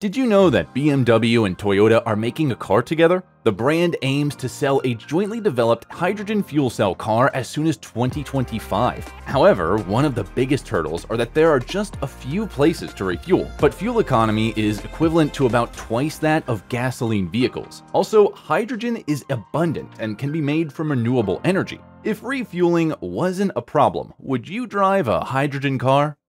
Did you know that BMW and Toyota are making a car together? The brand aims to sell a jointly developed hydrogen fuel cell car as soon as 2025. However, one of the biggest hurdles are that there are just a few places to refuel, but fuel economy is equivalent to about twice that of gasoline vehicles. Also, hydrogen is abundant and can be made from renewable energy. If refueling wasn't a problem, would you drive a hydrogen car?